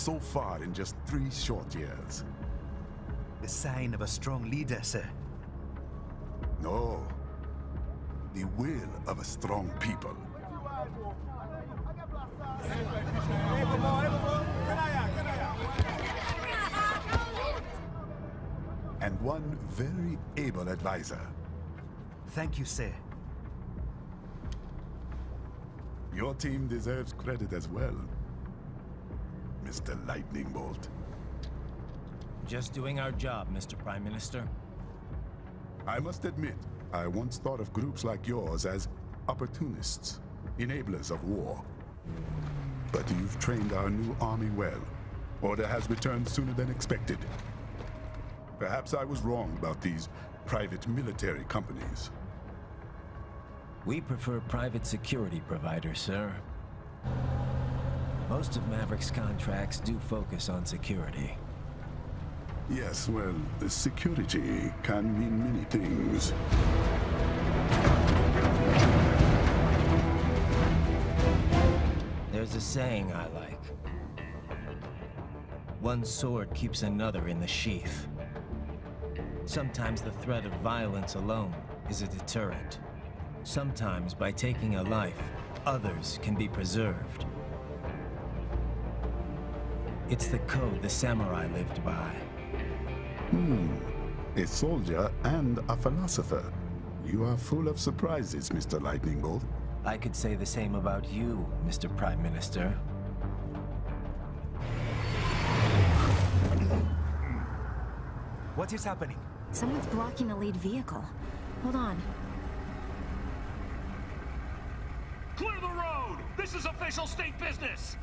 so far in just three short years. The sign of a strong leader, sir. No. The will of a strong people. And one very able advisor. Thank you, sir. Your team deserves credit as well, Mr. Lightning Bolt. Just doing our job, Mr. Prime Minister. I must admit, I once thought of groups like yours as opportunists, enablers of war. But you've trained our new army well. Order has returned sooner than expected. Perhaps I was wrong about these private military companies. We prefer private security providers, sir. Most of Maverick's contracts do focus on security. Yes, well, security can mean many things. There's a saying I like. One sword keeps another in the sheath. Sometimes the threat of violence alone is a deterrent. Sometimes by taking a life, others can be preserved. It's the code the samurai lived by. Hmm. A soldier and a philosopher. You are full of surprises, Mr. Lightning Bolt. I could say the same about you, Mr. Prime Minister. What is happening? Someone's blocking the lead vehicle. Hold on. Clear the road! This is official state business!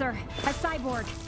Sir. A cyborg.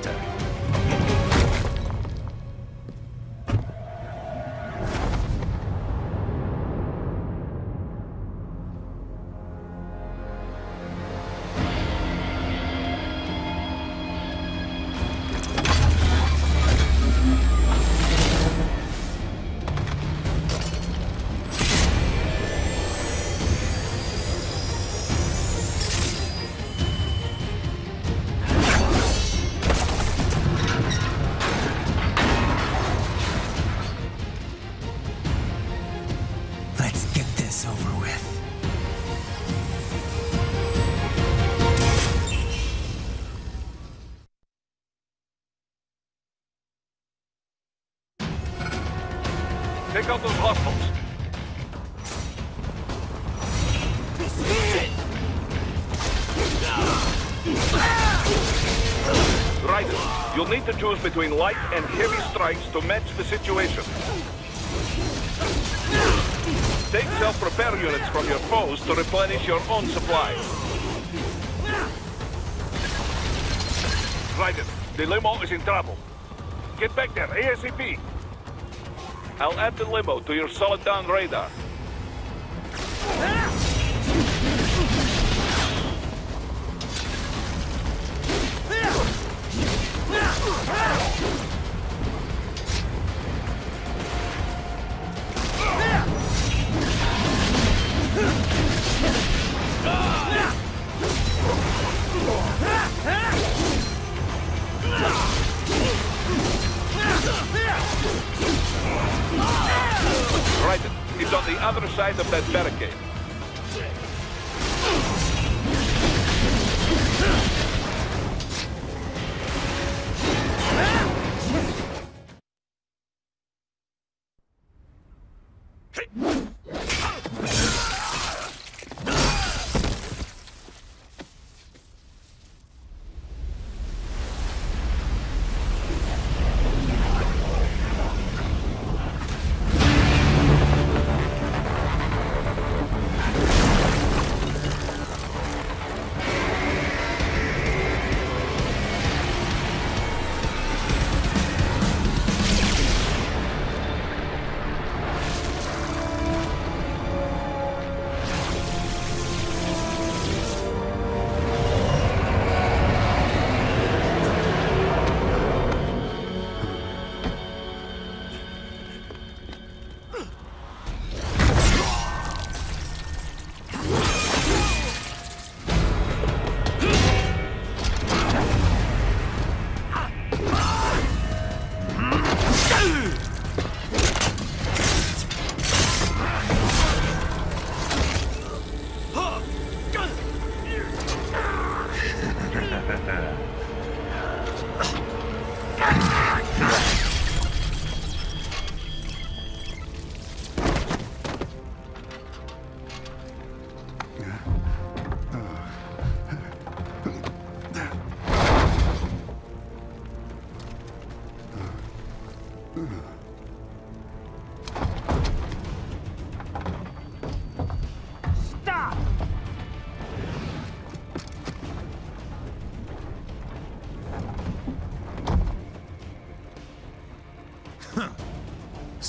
The choose between light and heavy strikes to match the situation. Take self-repair units from your foes to replenish your own supplies. Raiden, the limo is in trouble. Get back there, ASAP. I'll add the limo to your Soliton radar. Right, it's on the other side of that barricade.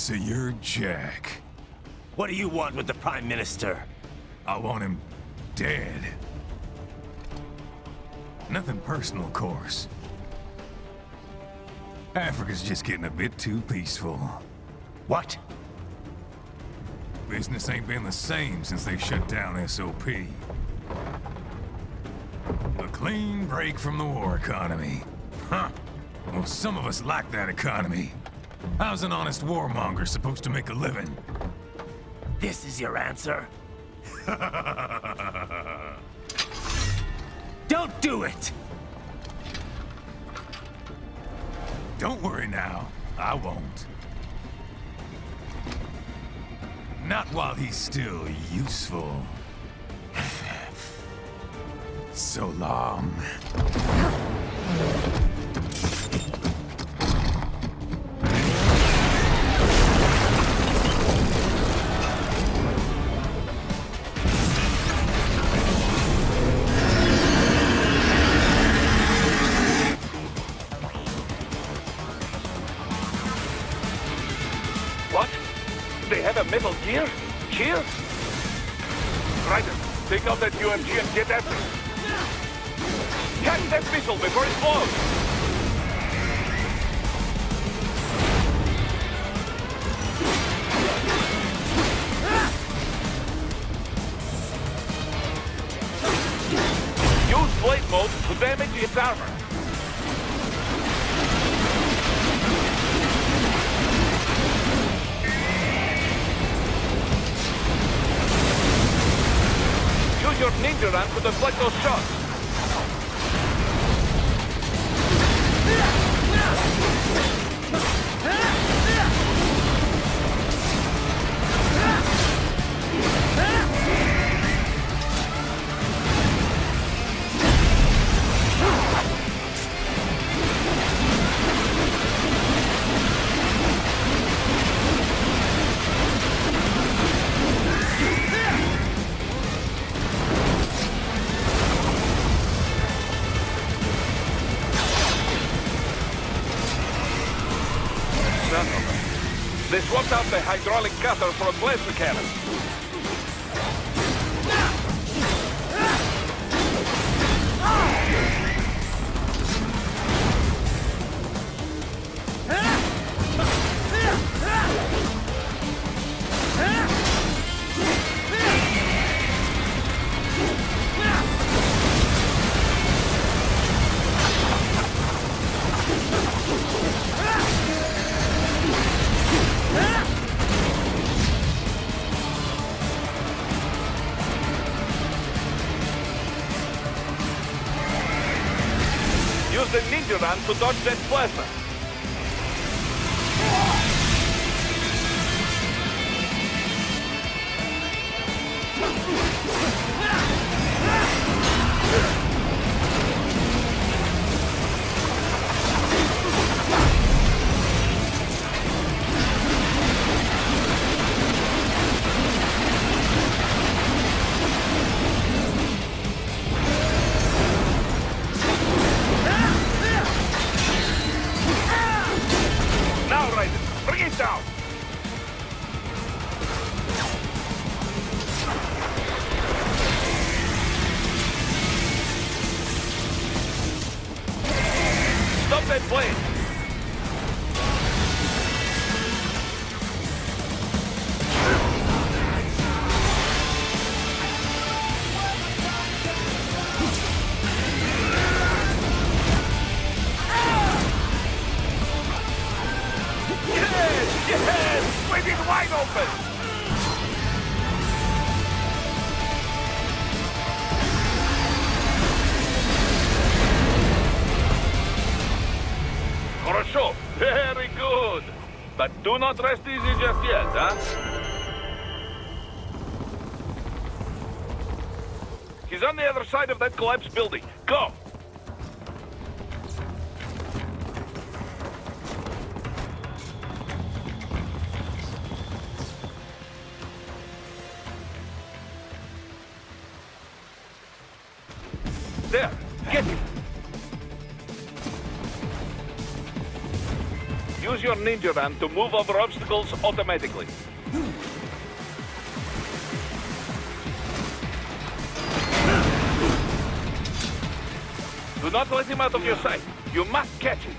So you're Jack. What do you want with the Prime Minister? I want him dead. Nothing personal, of course. Africa's just getting a bit too peaceful. What? Business ain't been the same since they shut down SOP. A clean break from the war economy. Huh. Well, some of us like that economy. How's an honest warmonger supposed to make a living? This is your answer? Don't do it! Don't worry now. I won't. Not while he's still useful. so long. Get after it. Catch that missile before it blows! Use blade mode to damage its armor. Use your ninja run to They swapped out the hydraulic cutter for a blaster cannon. Dodge that plasma. Not rest easy just yet, huh? He's on the other side of that collapsed building. Go! Ninja run to move over obstacles automatically. Do not let him out of your sight. You must catch him.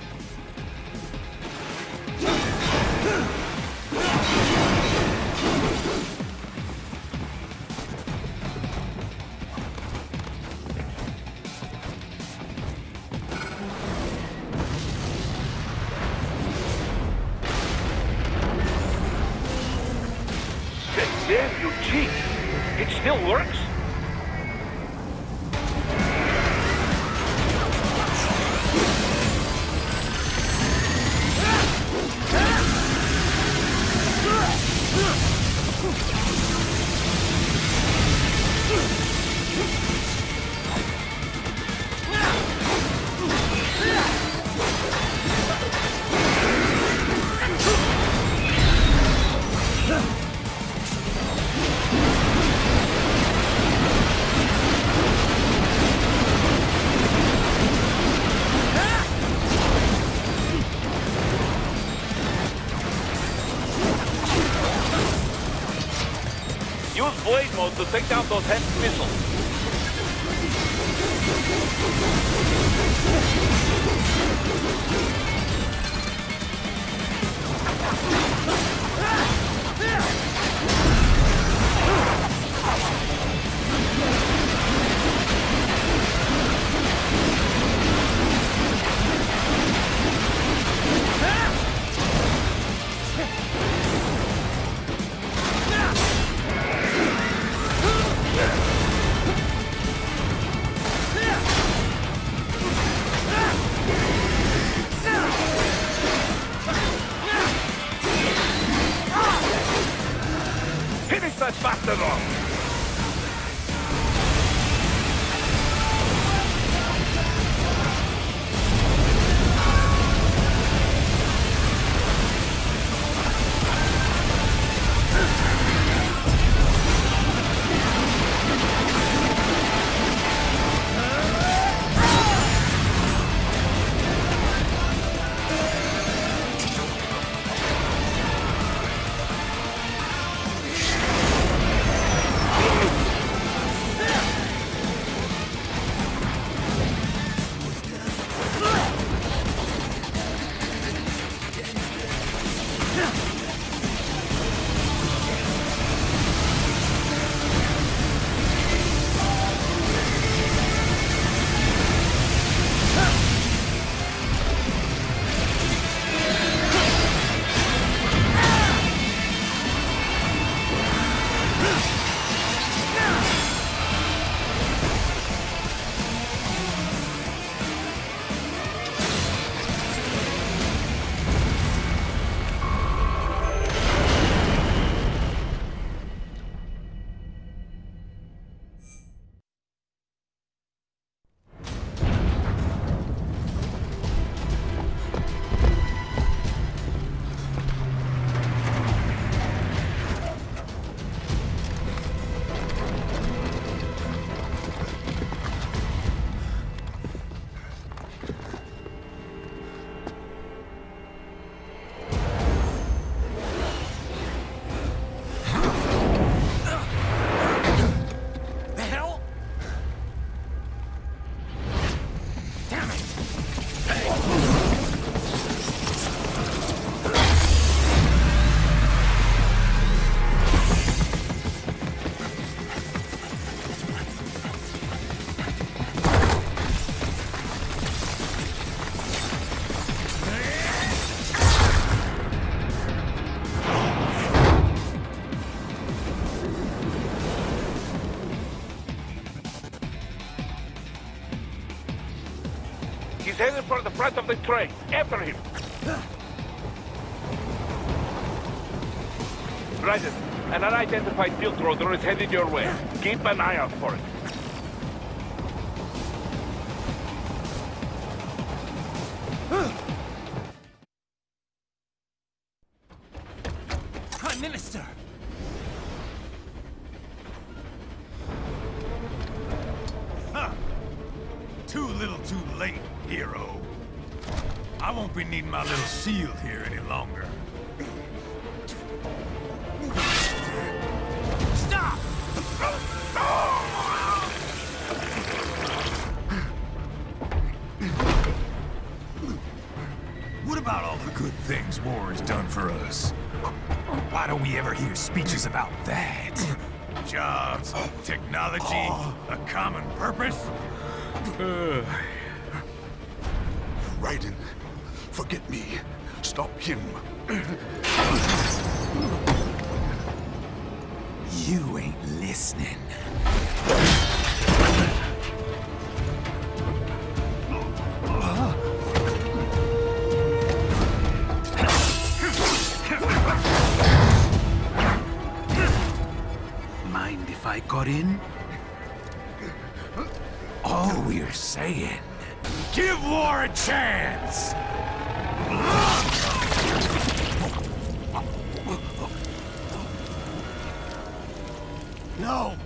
Take down those heavy missiles. He's headed for the front of the train. After him. Raiden, an unidentified field roader is headed your way. Keep an eye out for it. About all the good things war has done for us? Why don't we ever hear speeches about that? Jobs, technology, a common purpose? Raiden, forget me. Stop him. You ain't listening. No!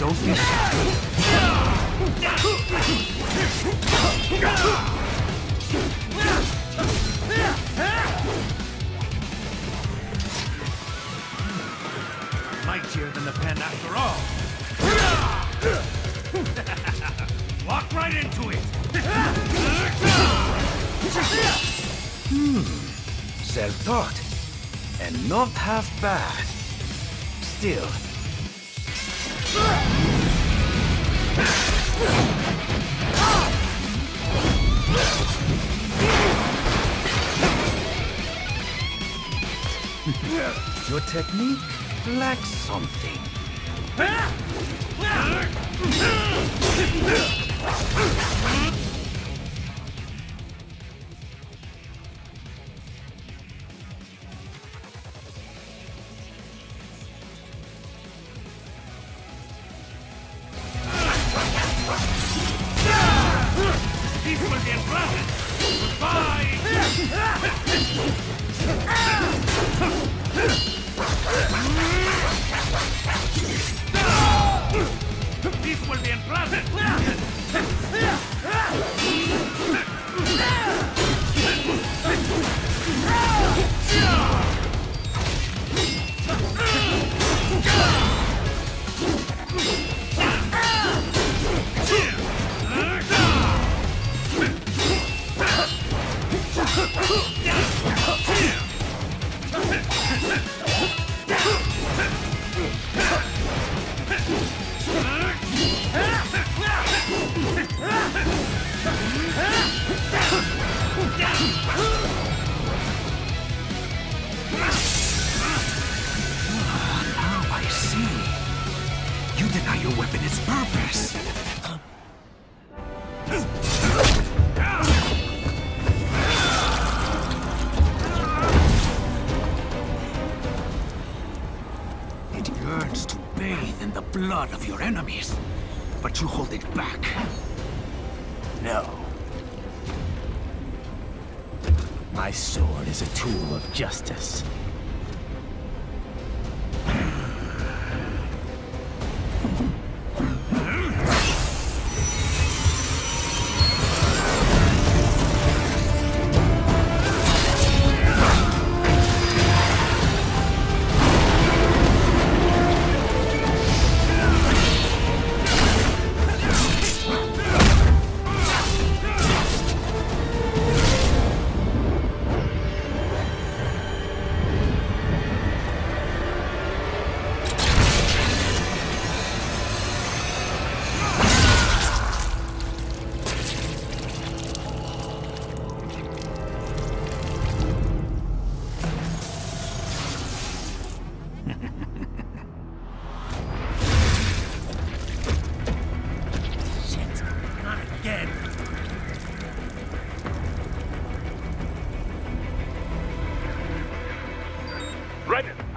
Don't be. Mightier than the pen after all. Walk right into it! Hmm. Self-taught. And not half bad. Still. Your technique lacks something.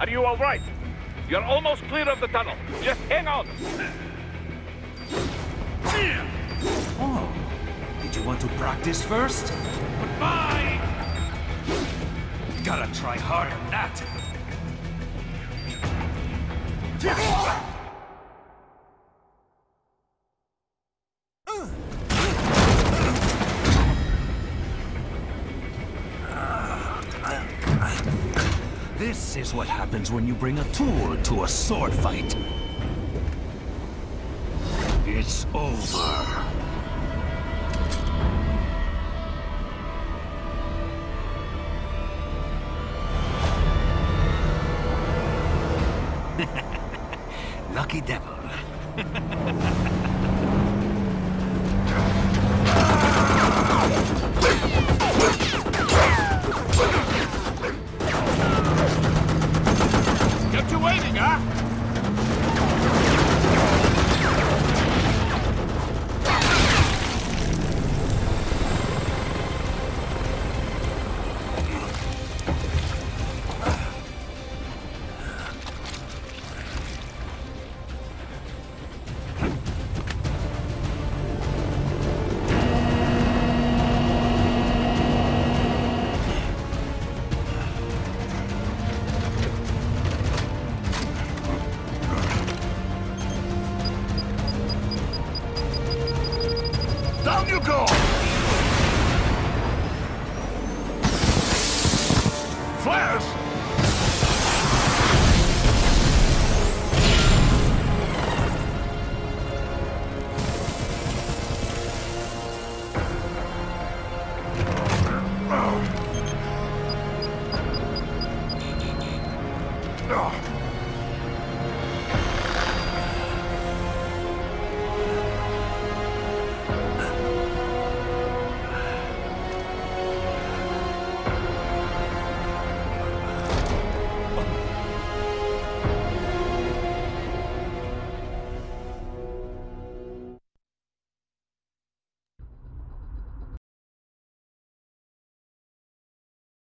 Are you all right? You're almost clear of the tunnel. Just hang on. Oh, did you want to practice first? Goodbye! Gotta try harder than that. This is what happens when you bring a tool to a sword fight. It's over. Lucky devil. Down you go!